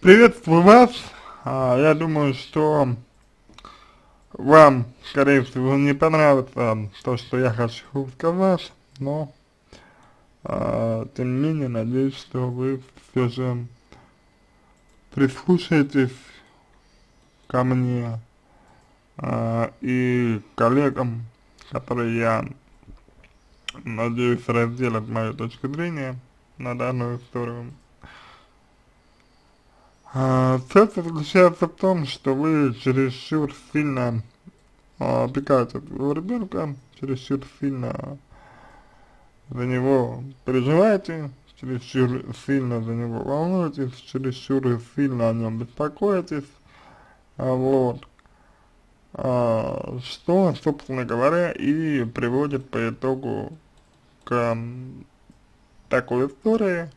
Приветствую вас. А, я думаю, что вам, скорее всего, не понравится то, что я хочу сказать, но а, тем не менее, надеюсь, что вы все же прислушаетесь ко мне а, и коллегам, которые я надеюсь разделят мою точку зрения на данную историю. А, цель заключается в том, что вы чересчур сильно а, опекаете своего ребенка, чересчур сильно за него переживаете, чересчур сильно за него волнуетесь, чересчур сильно о нем беспокоитесь, а, вот, а, что, собственно говоря, и приводит по итогу к такой истории,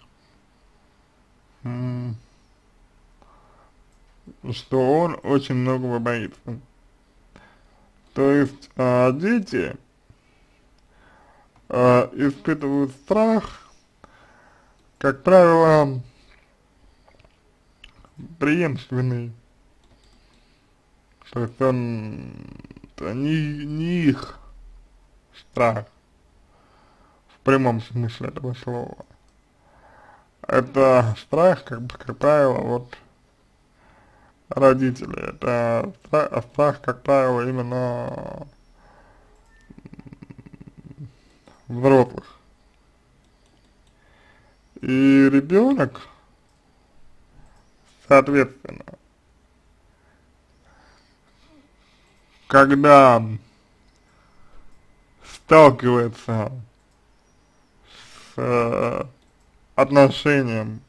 что он очень многого боится. То есть а, дети а, испытывают страх, как правило, преемственный. То есть он это не, не их страх в прямом смысле этого слова. Это страх, как бы, как правило, вот родителей. Это страх, страх как правило, именно взрослых. И ребенок, соответственно, когда сталкивается с э, отношением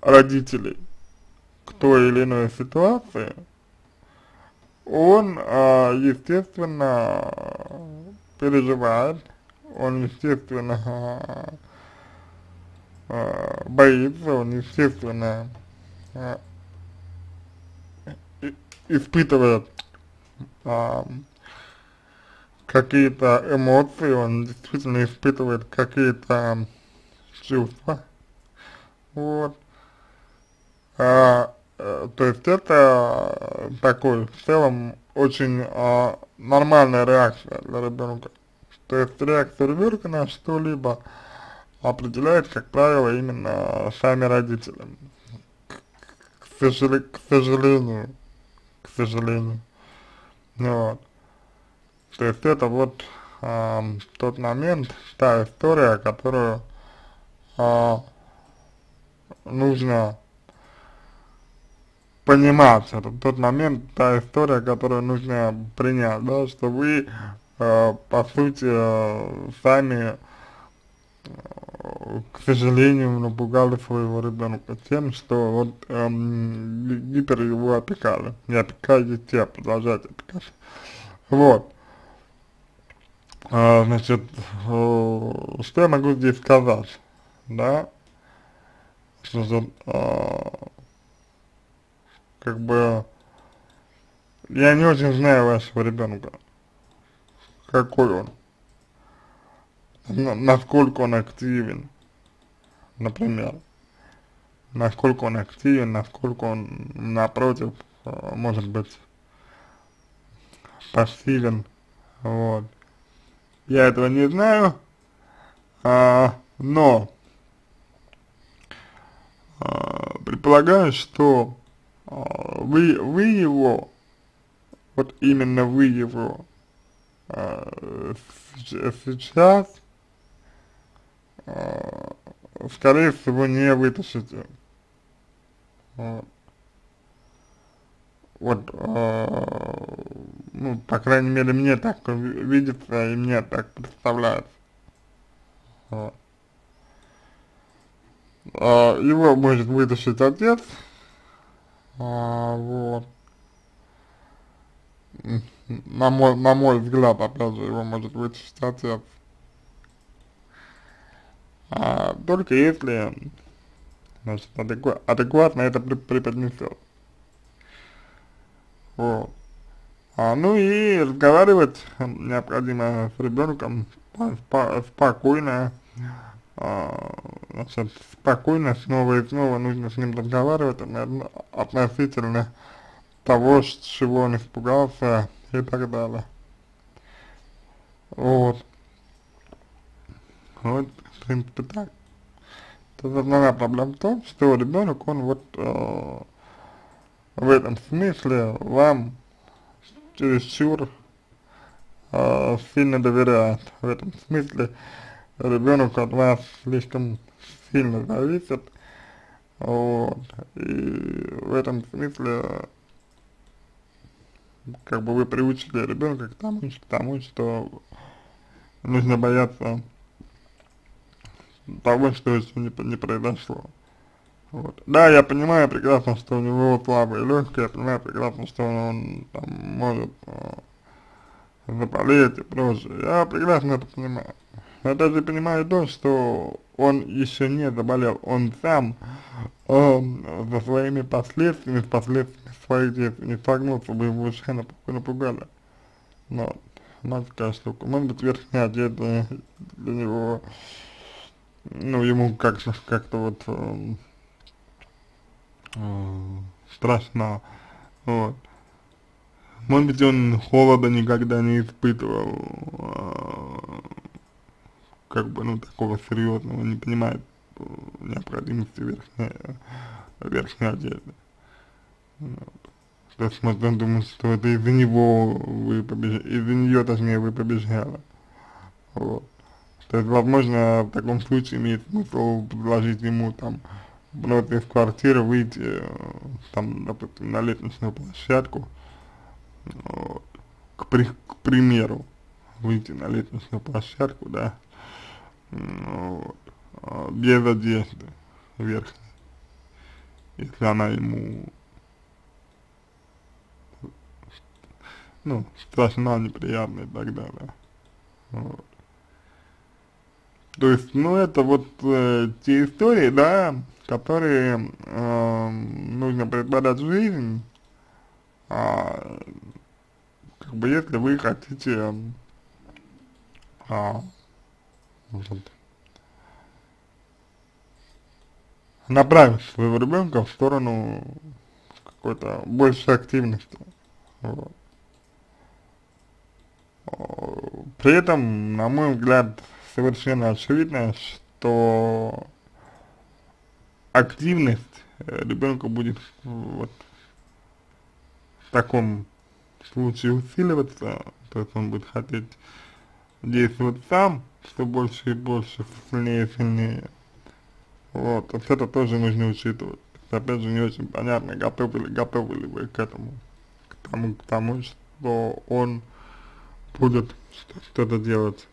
родителей к той или иной ситуации, он, э, естественно, переживает, он, естественно, э, боится, он, естественно, испытывает какие-то эмоции, он действительно испытывает какие-то чувства, вот, а, то есть это такой в целом очень а, нормальная реакция для ребенка. То есть реакция ребенка на что-либо определяет, как правило, именно сами родители. К, сожалению, к сожалению, к сожалению. Вот. То есть это вот а, тот момент, та история, которую а, нужно понимать, это тот момент, та история, которую нужно принять, да, что вы, э, по сути, э, сами, э, к сожалению, напугали своего ребенка тем, что вот э, гипер его опекали, не опекаете, а продолжаете опекать. Вот. А, значит, э, что я могу здесь сказать, да, что, э, как бы, я не очень знаю вашего ребенка, какой он, насколько он активен, например, насколько он активен, насколько он, напротив, э, может быть, пассивен, вот. Я этого не знаю, а, но а, предполагаю, что вы, вы его, вот именно вы его э, сейчас, э, скорее всего, не вытащите. Вот, ну, по крайней мере, мне так видится и мне так представляется. Его может вытащить отец, а, вот. На мой, на мой взгляд, опять же, его может вытащить отец. А, только если, значит, адекват, адекватно это преподнесет. Вот. А, ну и разговаривать необходимо с ребенком спокойно, значит, спокойно снова и снова нужно с ним разговаривать относительно того, чего он испугался и так далее. Вот. Вот, в принципе, так. То основная проблема в том, что ребенок, он вот э, в этом смысле вам чересчур э, сильно доверяет. В этом смысле ребенок от вас слишком сильно зависит. Вот. И в этом смысле как бы вы приучили ребенка к тому, к тому, что нужно бояться того, что еще не, не произошло. Вот. Да, я понимаю прекрасно, что у него слабые легкие, я понимаю прекрасно, что он, он там может э, заболеть и прочее. Я прекрасно это понимаю. Я также понимаю то, что он еще не заболел, он сам э, за своими последствиями, последствиями своих действий не столкнулся, вы его совершенно напугали. Но, знаете, такая штука. Может быть, верхняя одежда для него ну, ему как-то как, вот э, э, страшно, вот. Может быть, он холода никогда не испытывал, как бы, ну, такого серьезного, не понимает э, необходимости верхней, верхней одежды. Вот. То есть, может, он думает, что это из-за него вы побежали, из-за нее, точнее, вы побежали. Вот. То есть, возможно, в таком случае имеет смысл предложить ему там вот из квартиры выйти, э, там, допустим, на лестничную площадку, вот, к, при, к примеру, выйти на лестничную площадку, да, вот, без одежды верхней, если она ему, ну, страшна, неприятна и так далее, вот. То есть, ну, это вот э, те истории, да, которые э, нужно предполагать в жизнь, а, как бы, если вы хотите а, направить своего ребенка в сторону какой-то большей активности. Вот. При этом, на мой взгляд, совершенно очевидно, что активность э, ребенка будет вот в таком случае усиливаться, то есть он будет хотеть действовать сам, все больше и больше, сильнее и сильнее. Вот, то есть это тоже нужно учитывать. Опять же, не очень понятно, готовы ли, готовы ли вы к этому, к тому, к тому, что он будет что-то делать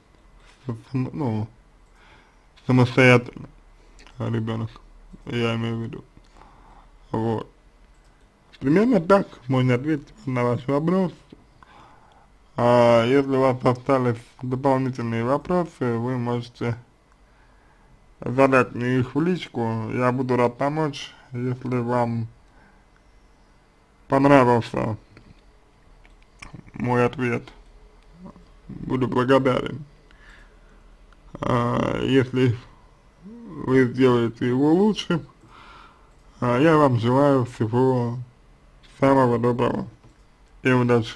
ну, самостоятельно ребенок, я имею в виду. Вот. Примерно так можно ответить на ваш вопрос. А если у вас остались дополнительные вопросы, вы можете задать мне их в личку. Я буду рад помочь, если вам понравился мой ответ. Буду благодарен. А, если вы сделаете его лучше, а я вам желаю всего самого доброго и удачи.